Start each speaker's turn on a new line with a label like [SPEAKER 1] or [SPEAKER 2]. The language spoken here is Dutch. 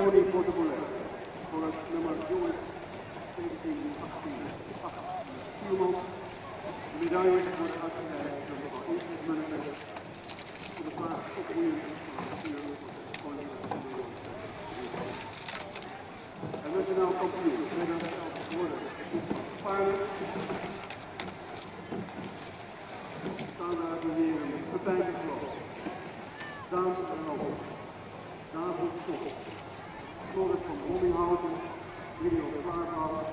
[SPEAKER 1] Tony Porteboulet voor het nummer 1918. Stuurman, medaille wordt uitgereikt door de voor de plaats van de van de En kampioen 2011 worden Paarden. Staan daar de Floris van Rollinghouten, Leo Klaarhout,